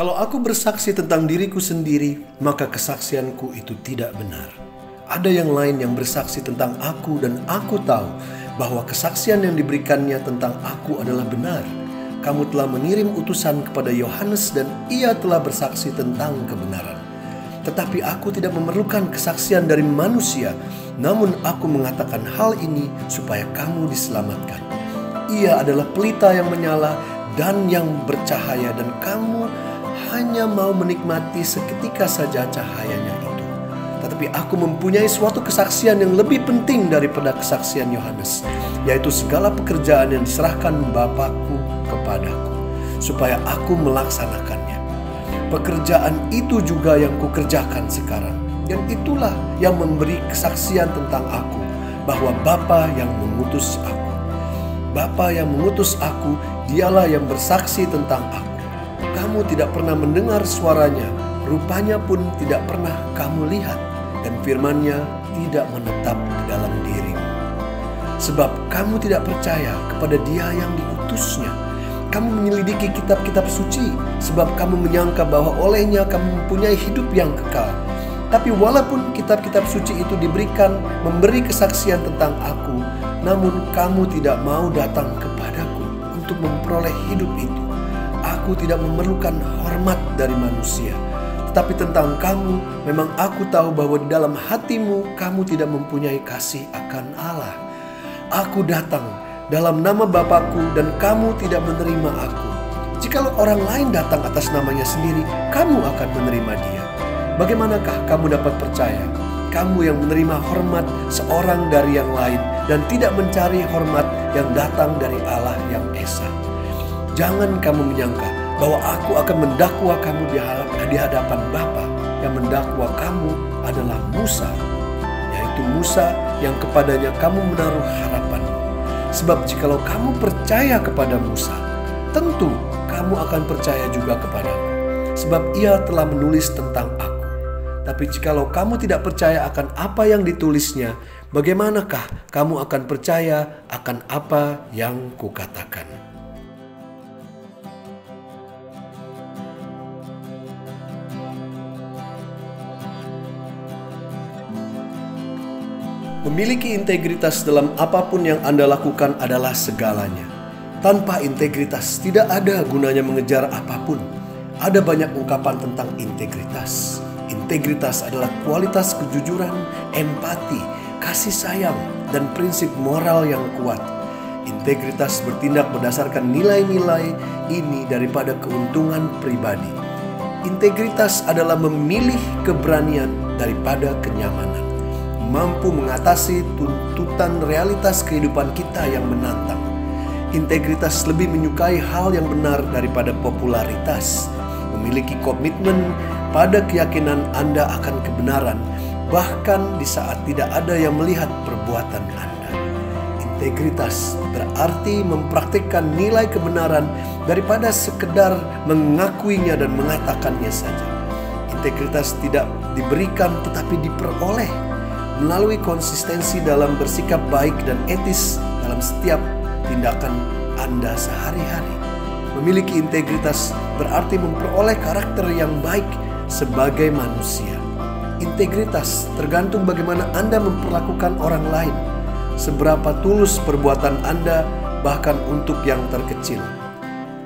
Kalau aku bersaksi tentang diriku sendiri, maka kesaksianku itu tidak benar. Ada yang lain yang bersaksi tentang aku dan aku tahu bahwa kesaksian yang diberikannya tentang aku adalah benar. Kamu telah mengirim utusan kepada Yohanes dan ia telah bersaksi tentang kebenaran. Tetapi aku tidak memerlukan kesaksian dari manusia, namun aku mengatakan hal ini supaya kamu diselamatkan. Ia adalah pelita yang menyala dan yang bercahaya dan kamu hanya mau menikmati seketika saja cahayanya itu. Tetapi aku mempunyai suatu kesaksian yang lebih penting daripada kesaksian Yohanes, yaitu segala pekerjaan yang diserahkan Bapakku kepadaku, supaya aku melaksanakannya. Pekerjaan itu juga yang kukerjakan sekarang, dan itulah yang memberi kesaksian tentang aku, bahwa Bapa yang mengutus aku. Bapa yang mengutus aku, dialah yang bersaksi tentang aku kamu tidak pernah mendengar suaranya, rupanya pun tidak pernah kamu lihat, dan firmannya tidak menetap di dalam dirimu. Sebab kamu tidak percaya kepada dia yang diutusnya. Kamu menyelidiki kitab-kitab suci, sebab kamu menyangka bahwa olehnya kamu mempunyai hidup yang kekal. Tapi walaupun kitab-kitab suci itu diberikan memberi kesaksian tentang aku, namun kamu tidak mau datang kepadaku untuk memperoleh hidup itu. Aku tidak memerlukan hormat dari manusia. Tetapi tentang kamu, memang aku tahu bahwa di dalam hatimu kamu tidak mempunyai kasih akan Allah. Aku datang dalam nama Bapakku dan kamu tidak menerima aku. Jikalau orang lain datang atas namanya sendiri, kamu akan menerima dia. Bagaimanakah kamu dapat percaya? Kamu yang menerima hormat seorang dari yang lain dan tidak mencari hormat yang datang dari Allah yang Esa. Jangan kamu menyangka bahwa aku akan mendakwa kamu di hadapan Bapa yang mendakwa kamu adalah Musa, yaitu Musa yang kepadanya kamu menaruh harapan. Sebab jikalau kamu percaya kepada Musa, tentu kamu akan percaya juga kepadaku. Sebab ia telah menulis tentang aku. Tapi jikalau kamu tidak percaya akan apa yang ditulisnya, bagaimanakah kamu akan percaya akan apa yang kukatakan? Memiliki integritas dalam apa pun yang Anda lakukan adalah segalanya. Tanpa integritas, tidak ada gunanya mengejar apa pun. Ada banyak ungkapan tentang integritas. Integritas adalah kualitas kejujuran, empati, kasih sayang, dan prinsip moral yang kuat. Integritas bertindak berdasarkan nilai-nilai ini daripada keuntungan pribadi. Integritas adalah memilih keberanian daripada kenyamanan mampu mengatasi tuntutan realitas kehidupan kita yang menantang. Integritas lebih menyukai hal yang benar daripada popularitas. Memiliki komitmen pada keyakinan Anda akan kebenaran, bahkan di saat tidak ada yang melihat perbuatan Anda. Integritas berarti mempraktikkan nilai kebenaran daripada sekedar mengakuinya dan mengatakannya saja. Integritas tidak diberikan tetapi diperoleh melalui konsistensi dalam bersikap baik dan etis dalam setiap tindakan Anda sehari-hari. Memiliki integritas berarti memperoleh karakter yang baik sebagai manusia. Integritas tergantung bagaimana Anda memperlakukan orang lain, seberapa tulus perbuatan Anda, bahkan untuk yang terkecil.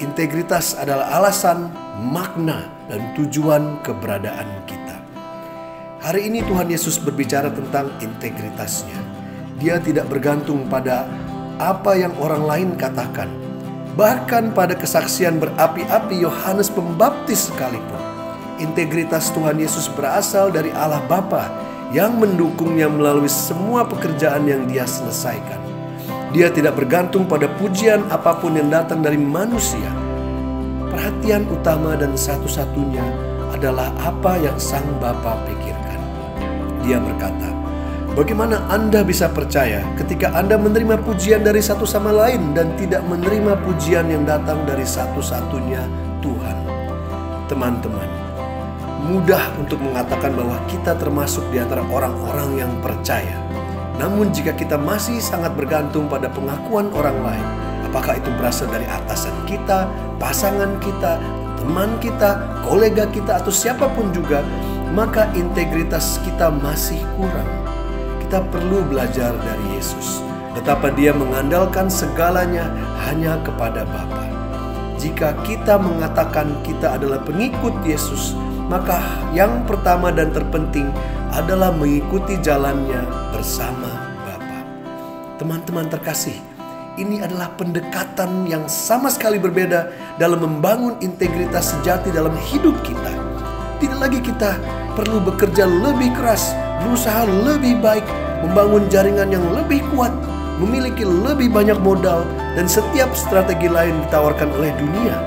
Integritas adalah alasan, makna, dan tujuan keberadaan kita. Hari ini Tuhan Yesus berbicara tentang integritasnya. Dia tidak bergantung pada apa yang orang lain katakan. Bahkan pada kesaksian berapi-api Yohanes Pembaptis sekalipun. Integritas Tuhan Yesus berasal dari Allah Bapa yang mendukungnya melalui semua pekerjaan yang dia selesaikan. Dia tidak bergantung pada pujian apa pun yang datang dari manusia. Perhatian utama dan satu-satunya adalah apa yang Sang Bapa pikirkan. Dia berkata, Bagaimana Anda bisa percaya ketika Anda menerima pujian dari satu sama lain dan tidak menerima pujian yang datang dari satu-satunya Tuhan? Teman-teman, mudah untuk mengatakan bahwa kita termasuk di antara orang-orang yang percaya. Namun jika kita masih sangat bergantung pada pengakuan orang lain, apakah itu berasal dari atasan kita, pasangan kita, teman kita, kolega kita, atau siapa pun juga, maka integritas kita masih kurang. Kita perlu belajar dari Yesus, betapa Dia mengandalkan segalanya hanya kepada Bapa. Jika kita mengatakan kita adalah pengikut Yesus, maka yang pertama dan terpenting adalah mengikuti jalannya bersama Bapa. Teman-teman terkasih, ini adalah pendekatan yang sama sekali berbeda dalam membangun integritas sejati dalam hidup kita. Tidak lagi kita perlu bekerja lebih keras, berusaha lebih baik, membangun jaringan yang lebih kuat, memiliki lebih banyak modal, dan setiap strategi lain ditawarkan oleh dunia.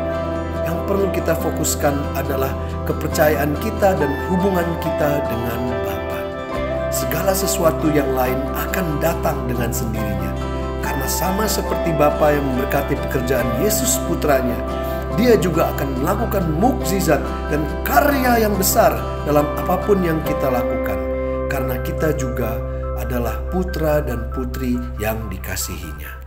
Yang perlu kita fokuskan adalah kepercayaan kita dan hubungan kita dengan Bapa. Segala sesuatu yang lain akan datang dengan sendirinya karena sama seperti Bapa yang memberkati pekerjaan Yesus putranya, dia juga akan melakukan mukjizat dan karya yang besar dalam apa pun yang kita lakukan. Karena kita juga adalah putra dan putri yang dikasihinya.